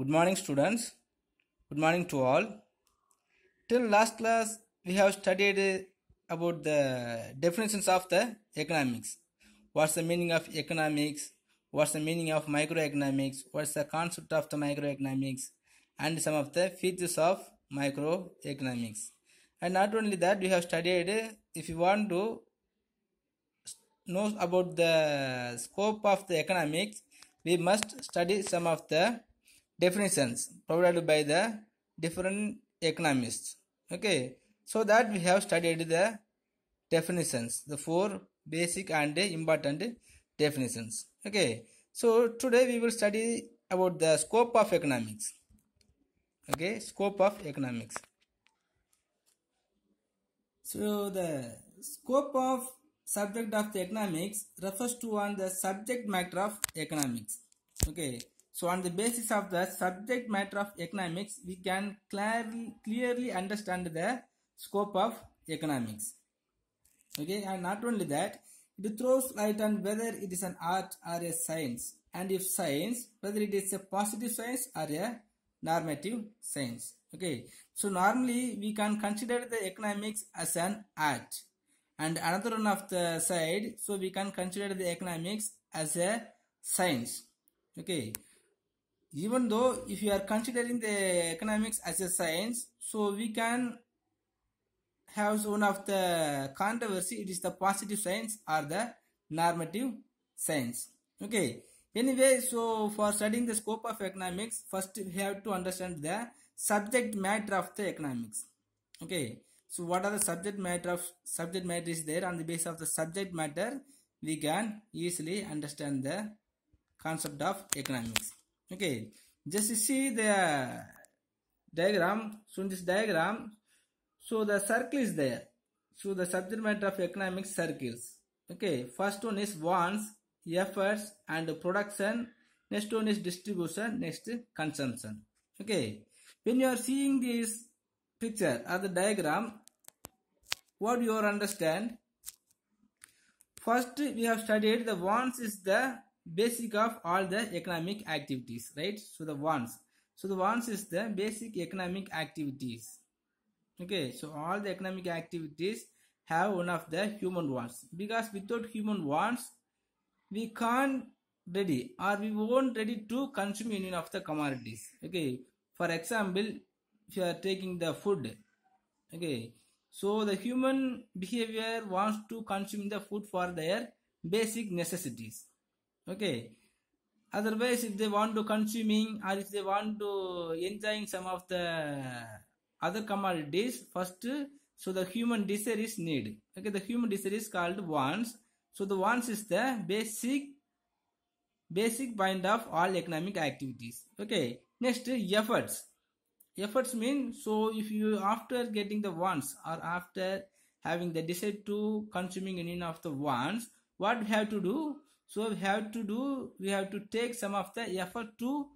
Good morning, students. Good morning to all. Till last class, we have studied about the definitions of the economics. What's the meaning of economics? What's the meaning of microeconomics? What's the concept of the microeconomics? And some of the features of microeconomics. And not only that, we have studied if you want to know about the scope of the economics, we must study some of the definitions provided by the different economists. Okay, so that we have studied the definitions, the four basic and important definitions. Okay, so today we will study about the scope of economics. Okay, scope of economics. So the scope of subject of the economics refers to on the subject matter of economics. Okay. So on the basis of the subject matter of economics, we can clearly clearly understand the scope of economics. Okay, and not only that, it throws light on whether it is an art or a science, and if science, whether it is a positive science or a normative science. Okay, so normally we can consider the economics as an art, and another one of the side, so we can consider the economics as a science. Okay, even though if you are considering the economics as a science, so we can have one of the controversy it is the positive science or the normative science. Okay. Anyway so for studying the scope of economics first we have to understand the subject matter of the economics. Okay. So what are the subject matter of subject matter is there. On the basis of the subject matter we can easily understand the concept of economics okay just see the diagram so in this diagram so the circle is there. So the subject matter of economics circles. Okay, first one is wants, efforts and production. Next one is distribution. Next consumption. Okay, when you are seeing this picture or the diagram, what you are understand? First, we have studied the wants is the basic of all the economic activities, right? So the wants. So the wants is the basic economic activities okay so all the economic activities have one of the human wants because without human wants we can't ready or we won't ready to consume any of the commodities okay for example if you are taking the food okay so the human behavior wants to consume the food for their basic necessities okay. Otherwise if they want to consuming or if they want to enjoying some of the other commodities first so the human desire is need. Okay the human desire is called wants. So the wants is the basic basic point of all economic activities. Okay next efforts. Efforts mean so if you after getting the wants or after having the desire to consuming any of the wants what we have to do so we have to do we have to take some of the effort to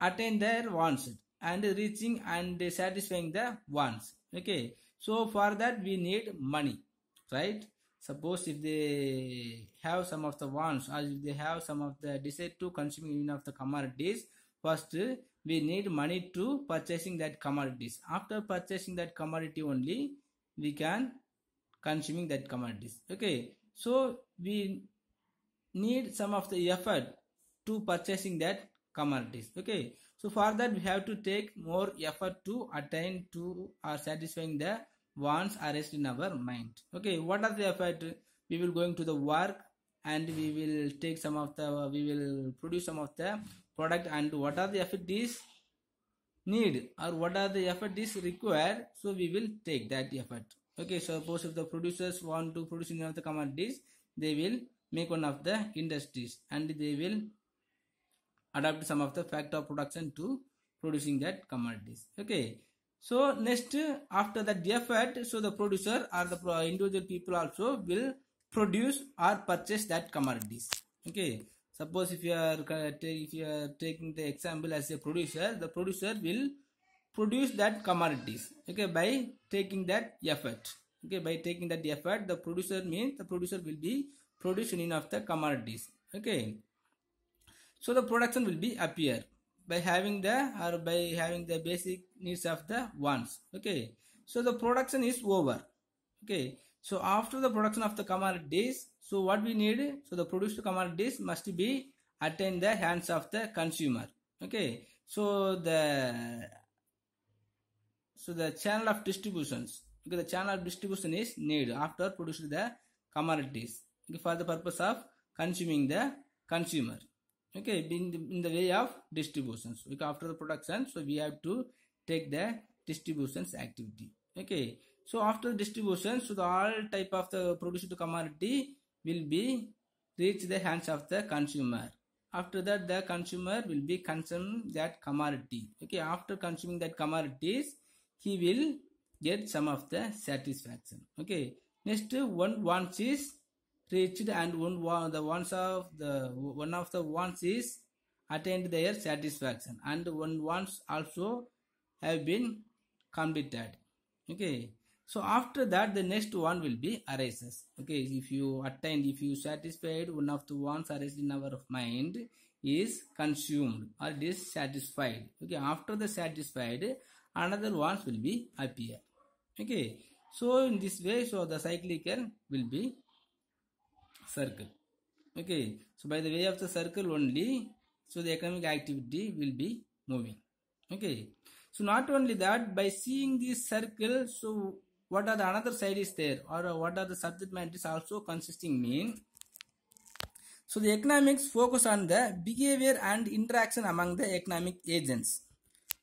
attain their wants and reaching and satisfying the wants. Okay. So for that we need money right? Suppose if they have some of the wants or if they have some of the desire to consuming of the commodities first we need money to purchasing that commodities. After purchasing that commodity only we can consuming that commodities. Okay. So we need some of the effort to purchasing that commodities okay? So for that we have to take more effort to attain to or satisfying the wants arised in our mind okay? What are the effort? We will going to the work and we will take some of the we will produce some of the product and what are the effort is need or what are the effort is required so we will take that effort okay? So suppose if the producers want to produce any of the commodities they will make one of the industries and they will adapt some of the factor of production to producing that commodities. Okay. So next after that effort so the producer or the individual people also will produce or purchase that commodities. Okay. Suppose if you are if you are taking the example as a producer the producer will produce that commodities. Okay. By taking that effort. Okay. By taking that effort the producer means the producer will be producing of the commodities. Okay. So the production will be appear by having the or by having the basic needs of the wants okay. So the production is over. Okay. So after the production of the commodities so what we need? So the produced commodities must be attain the hands of the consumer. Okay. So the so the channel of distributions. Okay. The channel of distribution is need after producing the commodities for the purpose of consuming the consumer. Okay in the, in the way of distributions. Okay after the production so we have to take the distributions activity. Okay so after distribution so the all type of the produced commodity will be reach the hands of the consumer. After that the consumer will be consume that commodity. Okay after consuming that commodities he will get some of the satisfaction. Okay next one wants is reached and one the wants of the one of the wants is attained their satisfaction and one wants also have been completed. Okay. So after that the next one will be arises. Okay. If you attain if you satisfied one of the ones arised in our mind is consumed or dissatisfied okay. After the satisfied another ones will be appear. Okay. So in this way so the cyclical will be circle. Okay. So by the way of the circle only so the economic activity will be moving. Okay. So not only that by seeing this circle so what are the another side is there? Or what are the subject matter is also consisting mean? So the economics focus on the behavior and interaction among the economic agents.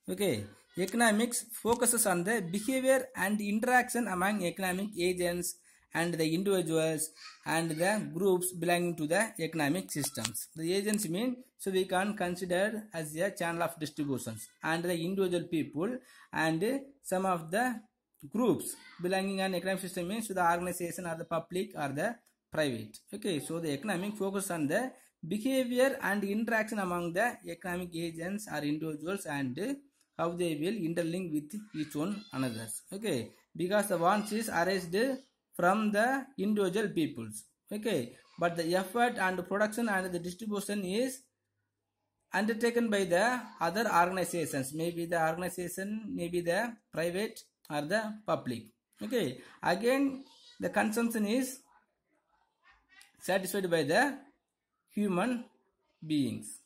Okay. Economics focuses on the behavior and interaction among economic agents and the individuals and the groups belonging to the economic systems. The agents mean so we can consider as a channel of distributions. And the individual people and some of the groups belonging on economic system means to the organization or the public or the private. Okay so the economic focus on the behavior and interaction among the economic agents or individuals and how they will interlink with each one another. Okay because the wants is arised from the individual peoples. Okay. But the effort and production and the distribution is undertaken by the other organizations. Maybe the organization maybe the private or the public. Okay. Again the consumption is satisfied by the human beings.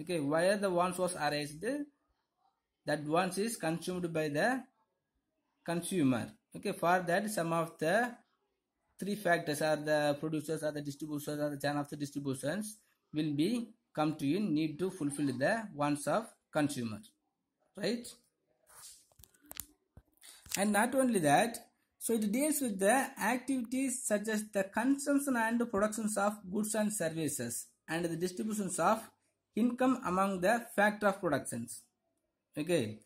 Okay. Where the wants was arised that wants is consumed by the consumer okay for that some of the three factors are the producers or the distributors or the channel of the distributions will be come to you need to fulfill the wants of consumer right? And not only that so it deals with the activities such as the consumption and productions of goods and services and the distributions of income among the factor of productions. Okay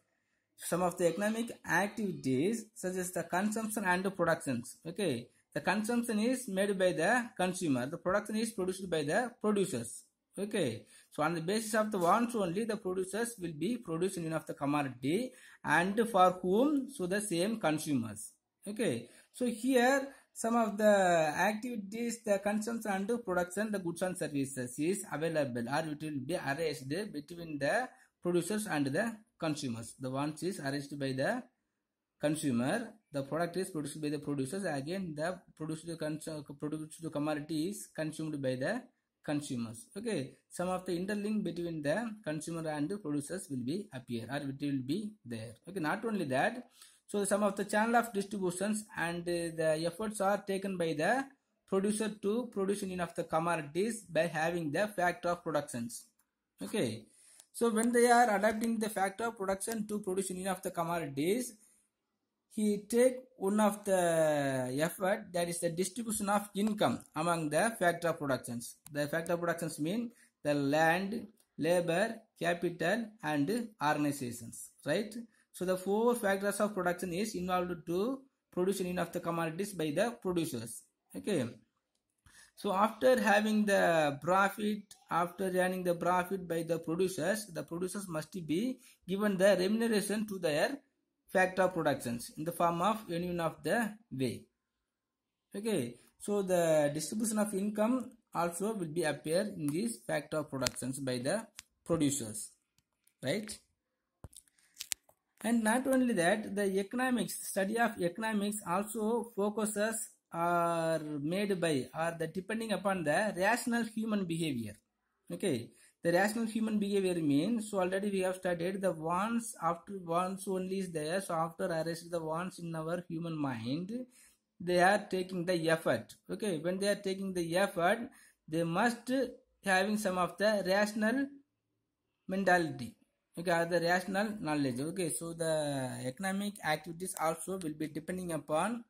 some of the economic activities such as the consumption and the productions okay? The consumption is made by the consumer. The production is produced by the producers okay? So on the basis of the wants only the producers will be producing enough the commodity and for whom? So the same consumers okay? So here some of the activities the consumption and production the goods and services is available or it will be arranged between the producers and the consumers. The wants is arranged by the consumer. The product is produced by the producers. Again the produced produced commodity is consumed by the consumers. Okay. Some of the interlink between the consumer and the producers will be appear or it will be there. Okay. Not only that so some of the channel of distributions and the efforts are taken by the producer to production enough the commodities by having the factor of productions. Okay so when they are adapting the factor of production to produce production enough the commodities he take one of the effort that is the distribution of income among the factor of productions. The factor of productions mean the land labor capital and organizations right? So the four factors of production is involved to produce production of the commodities by the producers okay so after having the profit after earning the profit by the producers the producers must be given the remuneration to their factor of productions in the form of any one of the way. Okay. So the distribution of income also will be appear in this factor of productions by the producers. Right? And not only that the economics study of economics also focuses are made by or the depending upon the rational human behavior. Okay? The rational human behavior means so already we have studied the wants after wants only is there so after arrest the wants in our human mind they are taking the effort. Okay? When they are taking the effort they must having some of the rational mentality. Okay? Or the rational knowledge. Okay? So the economic activities also will be depending upon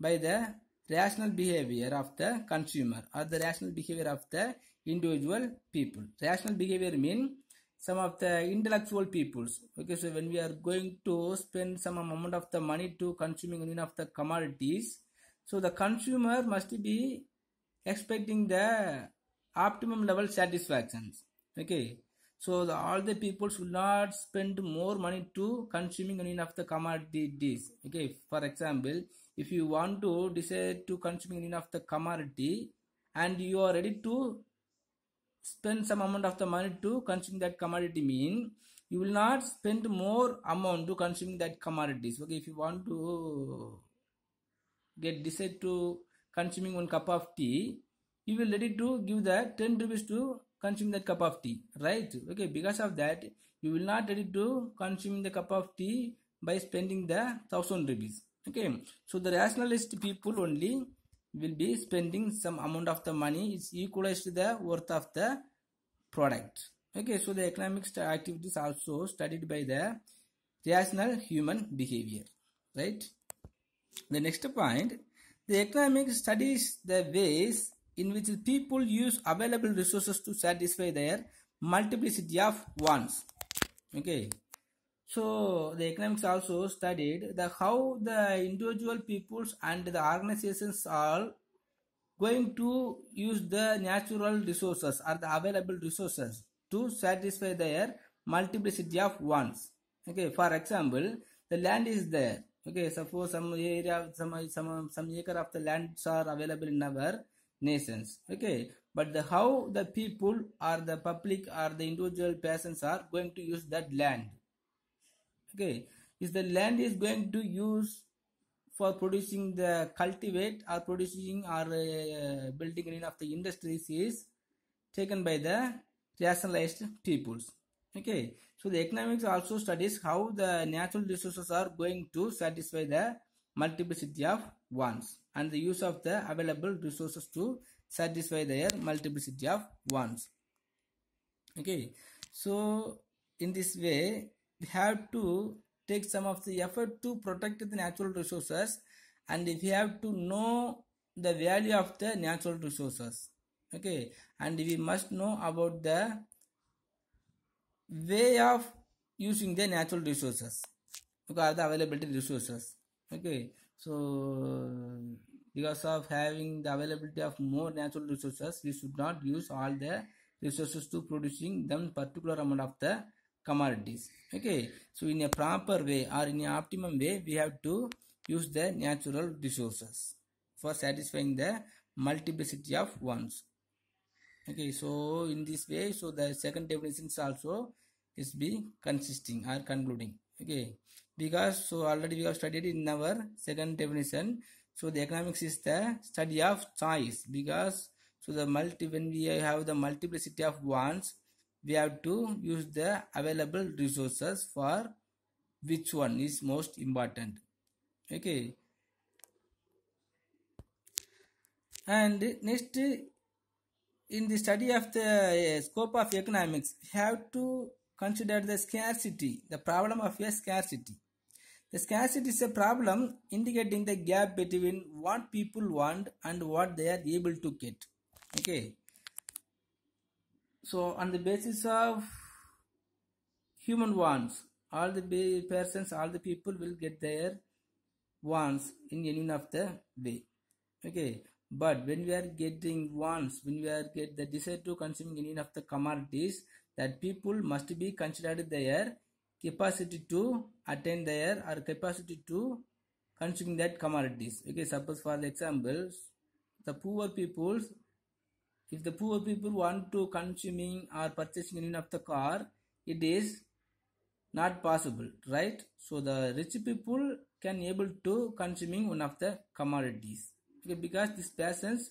by the rational behavior of the consumer or the rational behavior of the individual people. Rational behavior mean some of the intellectual peoples. Okay so when we are going to spend some amount of the money to consuming any of the commodities so the consumer must be expecting the optimum level satisfactions. Okay so the, all the people should not spend more money to consuming any of the commodities. Okay for example if you want to decide to consuming any of the commodity and you are ready to spend some amount of the money to consume that commodity mean you will not spend more amount to consuming that commodities. Okay if you want to get decide to consuming one cup of tea you will ready to give that 10 rupees to consume that cup of tea right? Okay because of that you will not ready to consume the cup of tea by spending the thousand rupees okay. So the rationalist people only will be spending some amount of the money is equalized to the worth of the product. Okay. So the economic activities also studied by the rational human behavior. Right? The next point the economic studies the ways in which people use available resources to satisfy their multiplicity of wants. Okay so the economics also studied the how the individual peoples and the organizations are going to use the natural resources or the available resources to satisfy their multiplicity of wants. Okay for example the land is there. Okay suppose some area some some some acre of the lands are available in our nations. Okay but the how the people or the public or the individual persons are going to use that land okay is the land is going to use for producing the cultivate or producing or uh, building any of the industries is taken by the rationalized peoples. Okay so the economics also studies how the natural resources are going to satisfy the multiplicity of wants and the use of the available resources to satisfy their multiplicity of wants okay so in this way we have to take some of the effort to protect the natural resources and if we have to know the value of the natural resources okay? And we must know about the way of using the natural resources okay the availability resources okay? So because of having the availability of more natural resources we should not use all the resources to producing them particular amount of the commodities. Okay? So in a proper way or in an optimum way we have to use the natural resources for satisfying the multiplicity of wants okay? So in this way so the second definition also is be consisting or concluding. Okay? Because so already we have studied in our second definition. So the economics is the study of choice. Because so the multi when we have the multiplicity of wants we have to use the available resources for which one is most important. Okay. And next in the study of the uh, scope of economics we have to consider the scarcity the problem of a scarcity. The scarcity is a problem indicating the gap between what people want and what they are able to get. Okay so on the basis of human wants all the persons all the people will get their wants in any of the way. Okay. But when we are getting wants when we are get the desire to consuming any of the commodities that people must be considered their capacity to attain their or capacity to consuming that commodities. Okay. Suppose for example the poor peoples if the poor people want to consuming or purchasing any of the car it is not possible right? So the rich people can able to consuming one of the commodities okay? Because these persons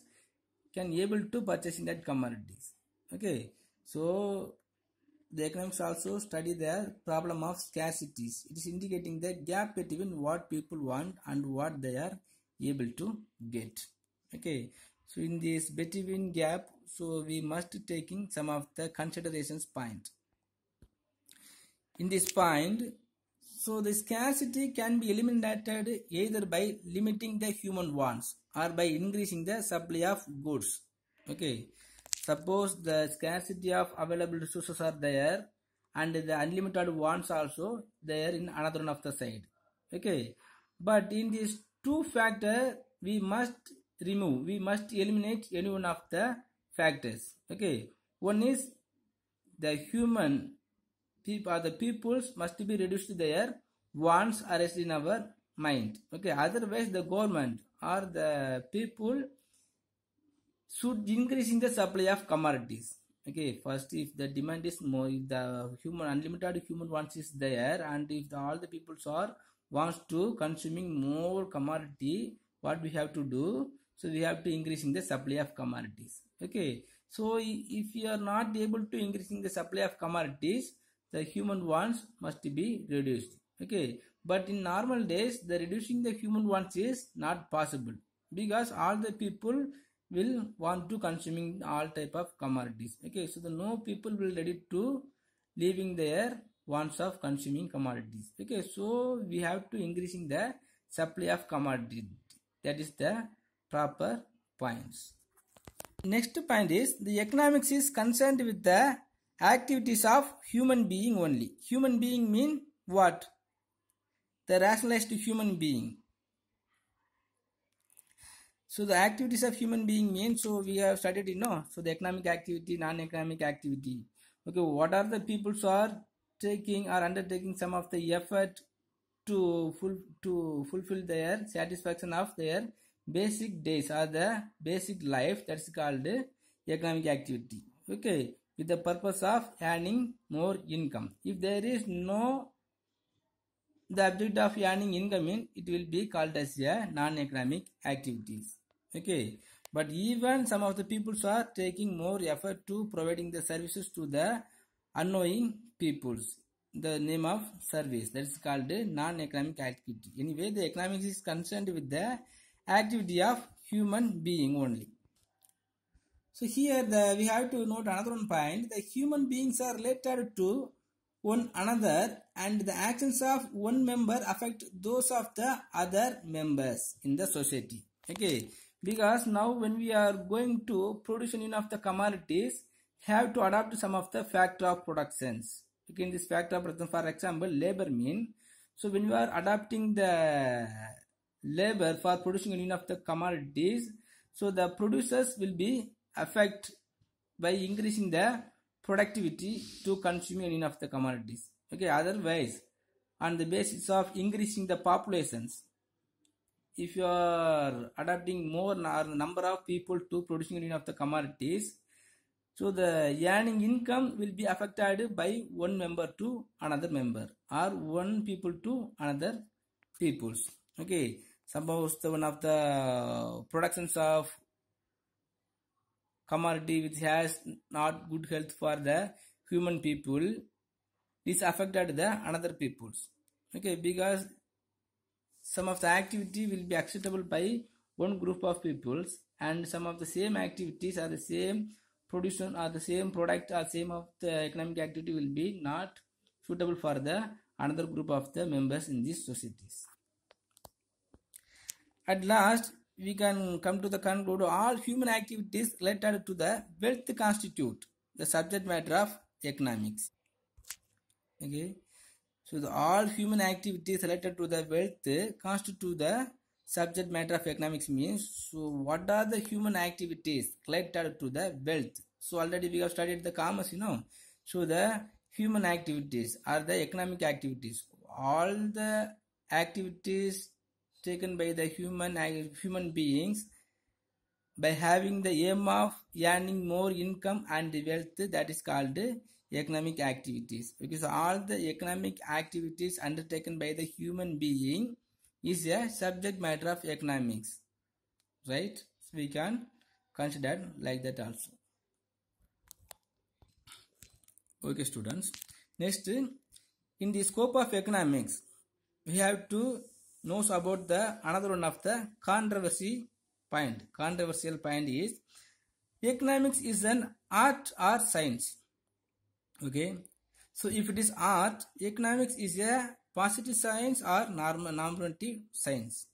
can able to purchasing that commodities okay? So the economics also study the problem of scarcities. It is indicating the gap between what people want and what they are able to get okay so in this between gap so we must taking some of the considerations point. In this point so the scarcity can be eliminated either by limiting the human wants or by increasing the supply of goods. Okay. Suppose the scarcity of available resources are there and the unlimited wants also there in another one of the side. Okay. But in these two factor we must remove. We must eliminate any one of the factors. Okay. One is the human people or uh, the peoples must be reduced to their wants arrested in our mind. Okay. Otherwise the government or the people should increase in the supply of commodities. Okay. First if the demand is more if the human unlimited human wants is there and if the, all the peoples are wants to consuming more commodity what we have to do so we have to increasing the supply of commodities. Okay. So if you are not able to increasing the supply of commodities the human wants must be reduced. Okay. But in normal days the reducing the human wants is not possible because all the people will want to consuming all type of commodities. Okay. So the no people will ready to leaving their wants of consuming commodities. Okay. So we have to increasing the supply of commodity. That is the proper points. Next point is the economics is concerned with the activities of human being only. Human being mean what? The rationalized human being. So the activities of human being mean so we have studied you know so the economic activity non-economic activity. Okay what are the people who are taking or undertaking some of the effort to full to fulfill their satisfaction of their basic days are the basic life that's called economic activity. Okay with the purpose of earning more income. If there is no the object of earning income in it will be called as a non-economic activities. Okay but even some of the people are taking more effort to providing the services to the unknowing peoples. The name of service that is called non-economic activity. Anyway the economics is concerned with the activity of human being only. So here the we have to note another one point. The human beings are related to one another and the actions of one member affect those of the other members in the society. Okay? Because now when we are going to production of the commodities have to adapt some of the factor of productions. Okay? In this factor of production, for example labor mean. So when you are adapting the labor for producing union of the commodities. So the producers will be affect by increasing the productivity to consume enough of the commodities. Okay otherwise on the basis of increasing the populations if you are adapting more number of people to producing enough of the commodities so the earning income will be affected by one member to another member or one people to another peoples okay suppose the one of the productions of commodity which has not good health for the human people. This affected the another peoples. Okay because some of the activity will be acceptable by one group of peoples and some of the same activities are the same production or the same product or same of the economic activity will be not suitable for the another group of the members in these societies at last we can come to the conclude all human activities related to the wealth constitute the subject matter of economics. Okay. So the all human activities related to the wealth constitute the subject matter of economics means so what are the human activities related to the wealth? So already we have studied the commerce you know. So the human activities are the economic activities. All the activities taken by the human human beings by having the aim of earning more income and wealth that is called economic activities. Because all the economic activities undertaken by the human being is a subject matter of economics. Right? So we can consider like that also. Okay students. Next in the scope of economics we have to know about the another one of the controversy point. Controversial point is economics is an art or science? Okay. So if it is art economics is a positive science or norm- normative science?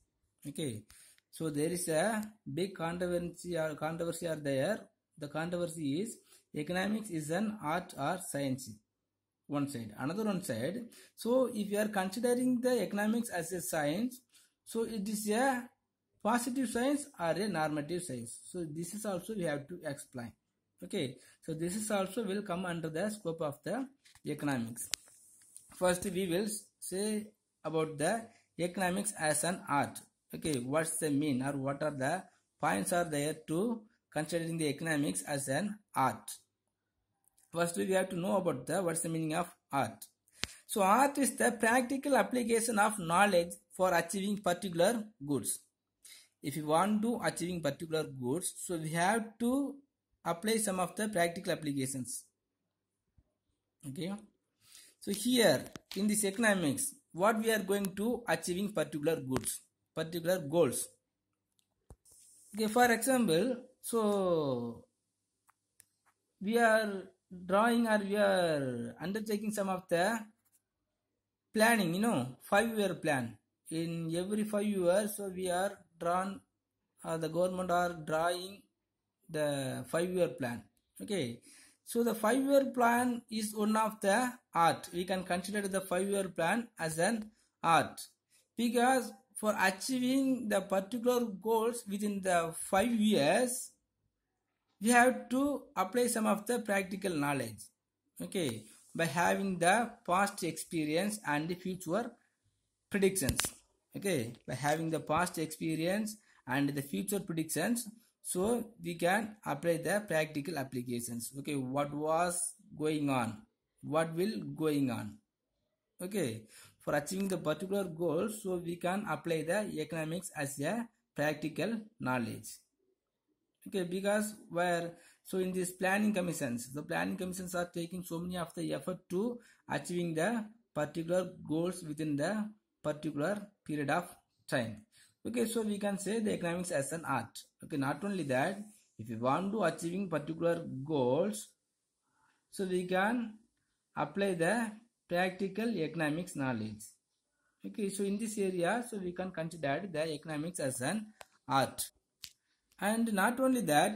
Okay. So there is a big controversy or controversy are there. The controversy is economics is an art or science one side. Another one side so if you are considering the economics as a science so it is a positive science or a normative science. So this is also we have to explain. Okay. So this is also will come under the scope of the economics. First we will say about the economics as an art. Okay. What's the mean or what are the points are there to considering the economics as an art first we have to know about the what's the meaning of art. So art is the practical application of knowledge for achieving particular goods if you want to achieving particular goods so we have to apply some of the practical applications. Okay? So here in this economics what we are going to achieving particular goods particular goals. Okay for example so we are drawing or we are undertaking some of the planning you know five year plan. In every five years so we are drawn uh, the government are drawing the five year plan. Okay. So the five year plan is one of the art. We can consider the five year plan as an art. Because for achieving the particular goals within the five years we have to apply some of the practical knowledge okay by having the past experience and the future predictions okay. By having the past experience and the future predictions so we can apply the practical applications okay. What was going on? What will going on? Okay. For achieving the particular goal so we can apply the economics as a practical knowledge okay because where so in these planning commissions the planning commissions are taking so many of the effort to achieving the particular goals within the particular period of time. Okay so we can say the economics as an art. Okay not only that if we want to achieving particular goals so we can apply the practical economics knowledge. Okay so in this area so we can consider the economics as an art and not only that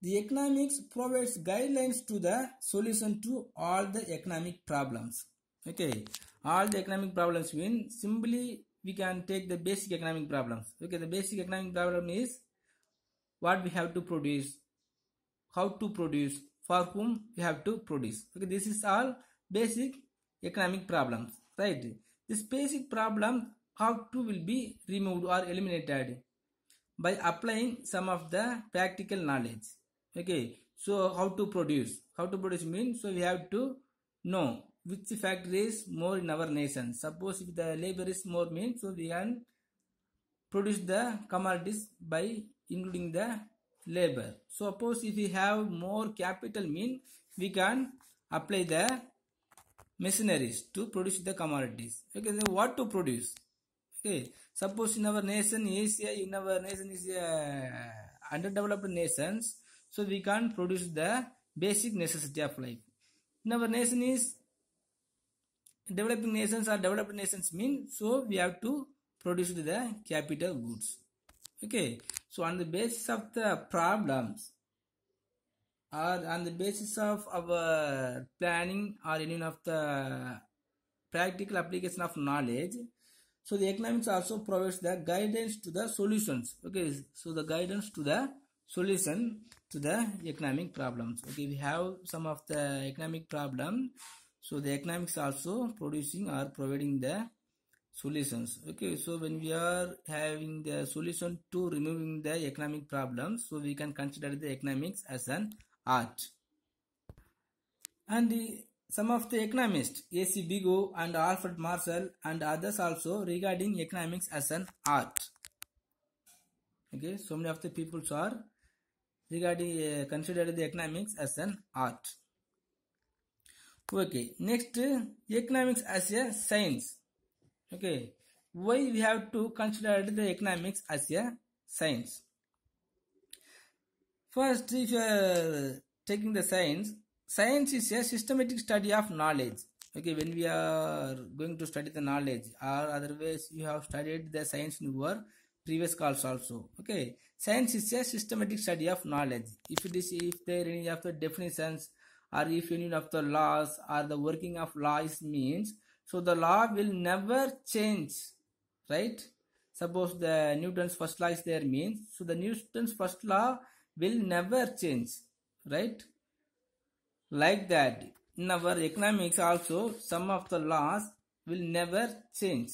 the economics provides guidelines to the solution to all the economic problems. Okay all the economic problems mean simply we can take the basic economic problems. Okay the basic economic problem is what we have to produce how to produce for whom we have to produce. Okay this is all basic economic problems right? This basic problem how to will be removed or eliminated by applying some of the practical knowledge. Okay so how to produce? How to produce means so we have to know which factor is more in our nation. Suppose if the labor is more means so we can produce the commodities by including the labor. So suppose if we have more capital mean we can apply the machineries to produce the commodities. Okay then what to produce? Okay suppose in our nation asia in our nation is a underdeveloped nations so we can't produce the basic necessity of life. In our nation is developing nations or developed nations mean so we have to produce the capital goods. Okay so on the basis of the problems or on the basis of our planning or any of the practical application of knowledge so the economics also provides the guidance to the solutions. Okay so the guidance to the solution to the economic problems. Okay we have some of the economic problem. So the economics also producing or providing the solutions. Okay so when we are having the solution to removing the economic problems so we can consider the economics as an art. And the, some of the economists, A.C. Pigou and Alfred Marshall and others also regarding economics as an art. Okay, so many of the people are regarding uh, considered the economics as an art. Okay, next economics as a science. Okay, why we have to consider the economics as a science? First, if you are taking the science, science is a systematic study of knowledge. Okay, when we are going to study the knowledge, or otherwise you have studied the science in your previous calls also. Okay, science is a systematic study of knowledge. If it is, if there any of the definitions, or if any of the laws or the working of laws means, so the law will never change, right? Suppose the Newton's first law is there means, so the Newton's first law will never change, right? Like that, in our economics also, some of the laws will never change.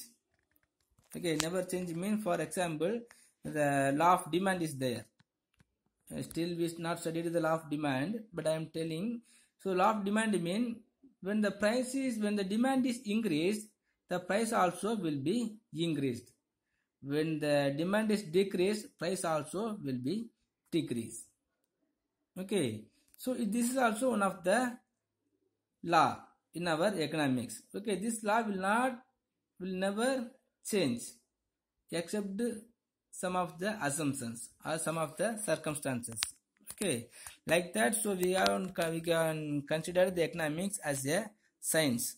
Okay, never change mean for example, the law of demand is there. Uh, Still we not studied the law of demand, but I am telling. So law of demand mean when the price is when the demand is increased, the price also will be increased. When the demand is decreased, price also will be decreased. Okay, so this is also one of the law in our economics. Okay, this law will not will never change except some of the assumptions or some of the circumstances. Okay, like that. So we are we can consider the economics as a science.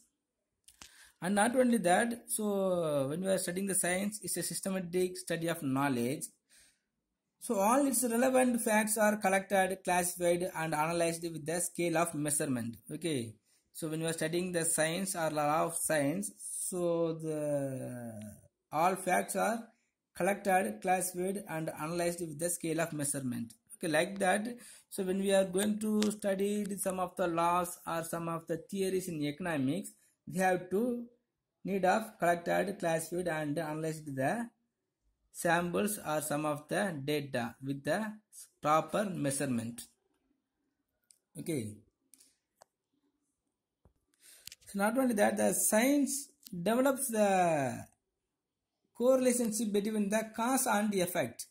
And not only that, so when we are studying the science, it's a systematic study of knowledge. So all its relevant facts are collected, classified, and analyzed with the scale of measurement. Okay. So when you are studying the science or law of science, so the all facts are collected, classified, and analyzed with the scale of measurement. Okay, like that. So when we are going to study some of the laws or some of the theories in economics, we have to need of collected, classified, and analyzed the samples are some of the data with the proper measurement. Okay. So not only that the science develops the correlationship between the cause and the effect.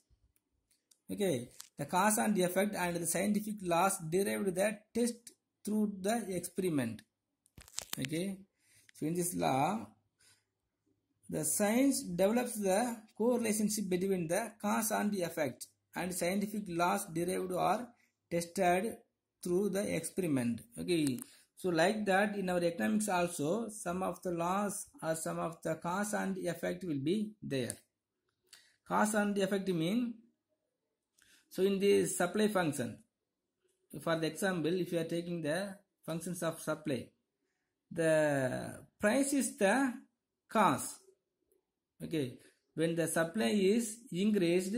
Okay. The cause and the effect and the scientific laws derived the test through the experiment. Okay. So in this law the science develops the correlationship between the cause and the effect, and scientific laws derived or tested through the experiment. Okay, so like that in our economics also, some of the laws or some of the cause and effect will be there. Cause and effect mean so in the supply function, for the example, if you are taking the functions of supply, the price is the cause okay. When the supply is increased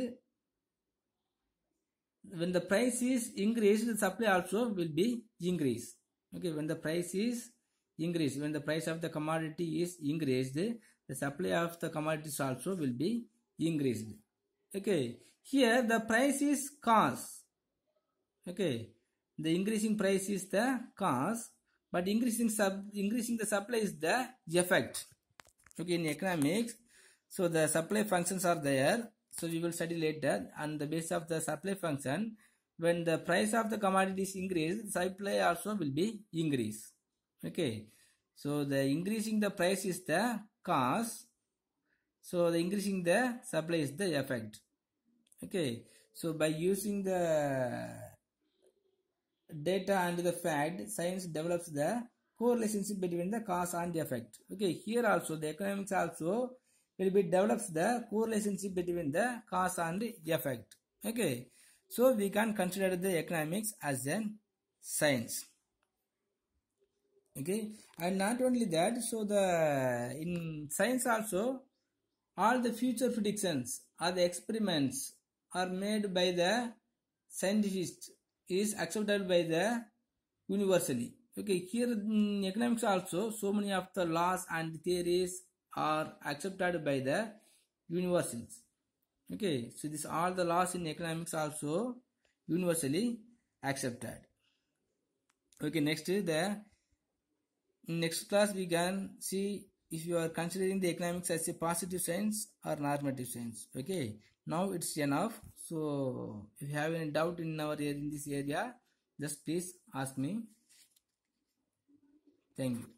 when the price is increased the supply also will be increased. Okay. When the price is increased when the price of the commodity is increased the supply of the commodities also will be increased. Okay. Here the price is cause. Okay. The increasing price is the cause but increasing sub increasing the supply is the effect. Okay. In economics so the supply functions are there. So we will study later. On the basis of the supply function when the price of the commodity is increased supply also will be increase okay. So the increasing the price is the cause. So the increasing the supply is the effect. Okay. So by using the data and the fact science develops the correlationship between the cause and the effect. Okay. Here also the economics also will be develops the correlationship between the cause and effect. Okay. So we can consider the economics as a science. Okay. And not only that so the in science also all the future predictions or the experiments are made by the scientists is accepted by the universally. Okay. Here in economics also so many of the laws and theories are accepted by the universals. Okay so this all the laws in economics also universally accepted. Okay next is the next class we can see if you are considering the economics as a positive science or normative science okay now it's enough. So if you have any doubt in our in this area just please ask me. Thank you